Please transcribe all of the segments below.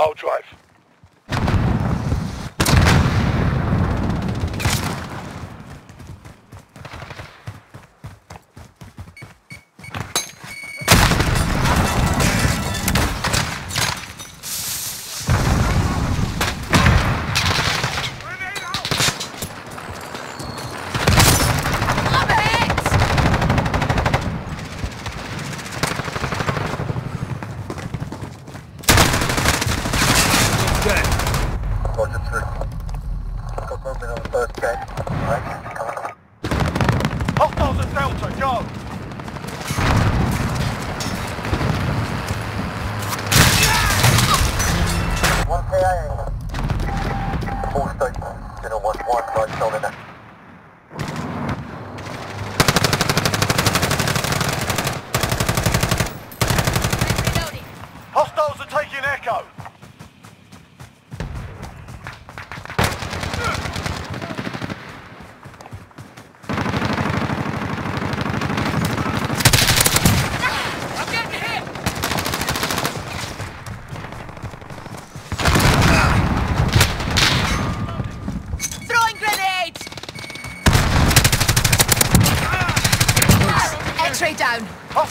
I'll drive.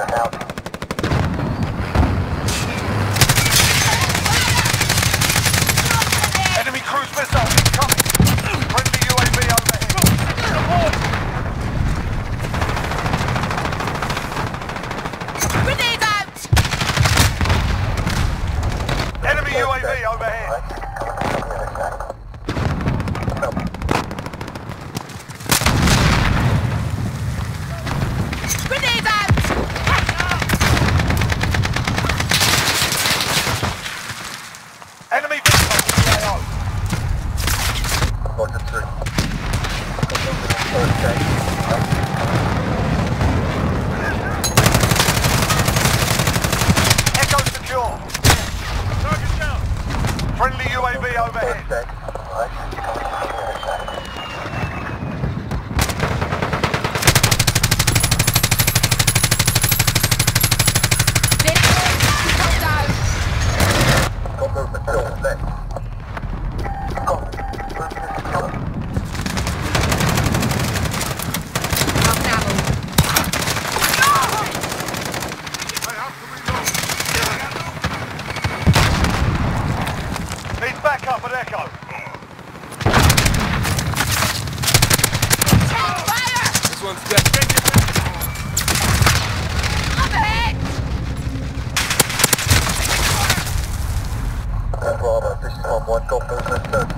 house. Six, six. up an echo. Fire! This one's dead. Bravo, this is 1, got movement, 3rd,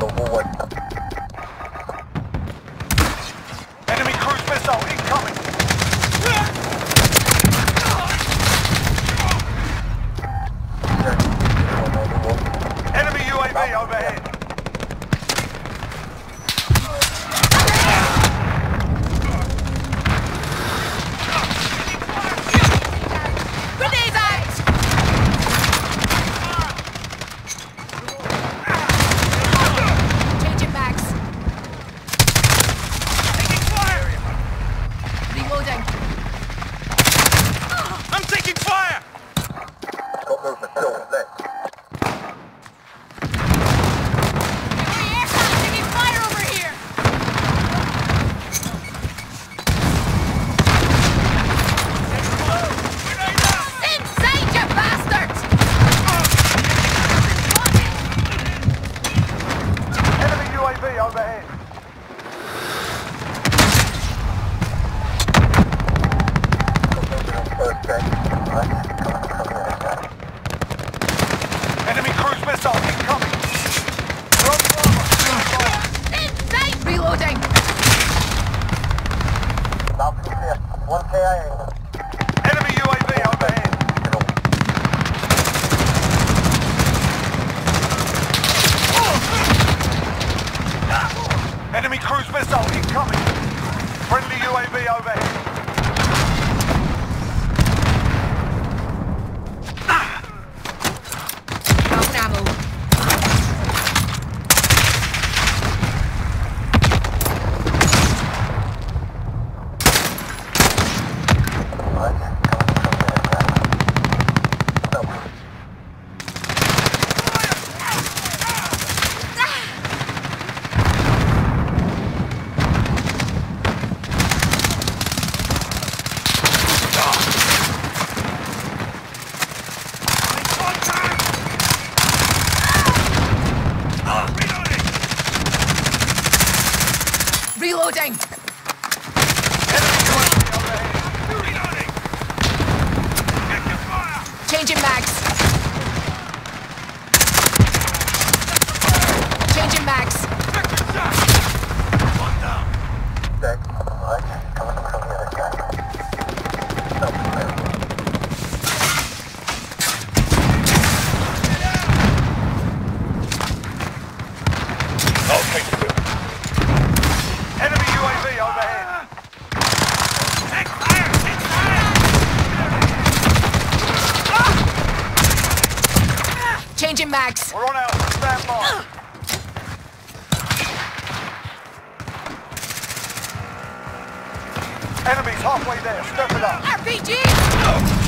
UAV overhead. Broken ammo. Reloading! Enemy UAV overhead. Changing mags. Changing mags. I'll take the Enemy UAV overhead. Changing mags. We're on out. Stand by. Enemies halfway there. Step it up. RPG!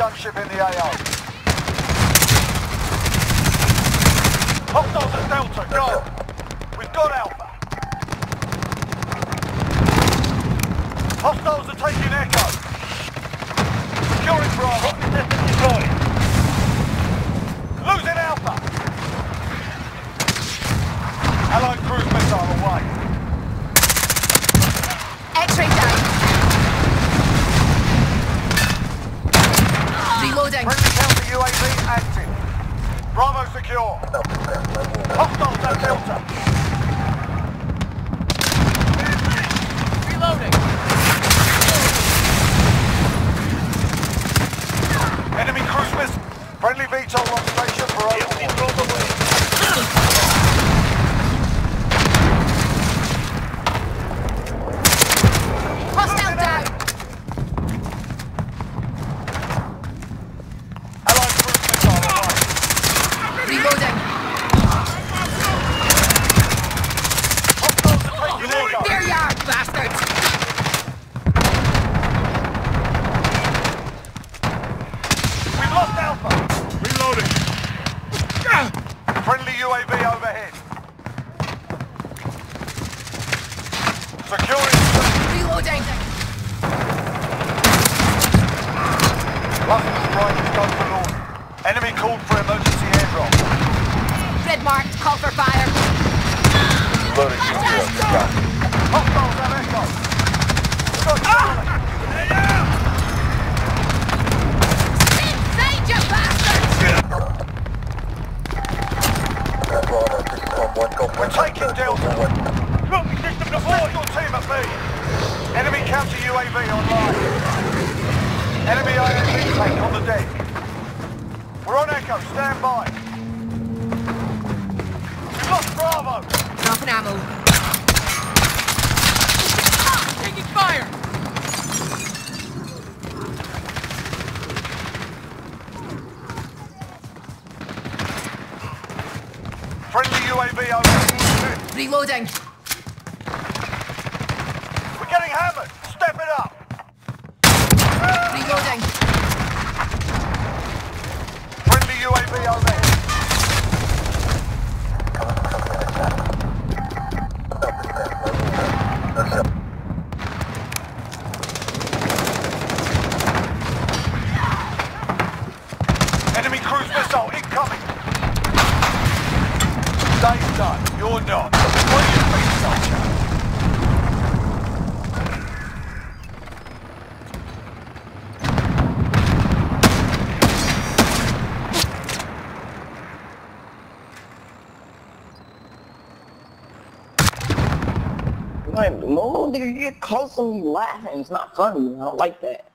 Gunship in the AO. Hostiles at Delta, go! We've got Alpha. Hostiles are taking Echo. Securing Bravo. System deployed. Losing Alpha. Allied cruise missile away. X-ray down. Reloading. Friendly counter UAV active. Bravo secure. Hostiles at Delta. Reloading. Enemy cruise missile. Friendly VTOL on station for overhaul. Hostile down. Allied cruise missile away. Reloading. Hostiles are taking Echo. There you are, bastards. We've lost Alpha. Reloading. Friendly UAV overhead. Securing. Reloading. Cluster strike is go for launch. Enemy called for emergency airdrop. Red marked. Call for fire. Loaded 2-0. Hostiles have ah! Echo. Got Charlie. Inside you bastards. We're taking Delta. Smoking system deployed. Your team at B. Enemy counter UAV online. Enemy IAV tank on the deck. We're on Echo. Stand by. We've lost Bravo. Dropping ammo. Taking fire. Friendly UAV over. Reloading. Getting hammered. Step it up. Reloading. Friendly UAV overhead. Enemy cruise missile incoming. Done. You're not. What do you think, soldier? You get close to me laughing. It's not funny. I don't like that.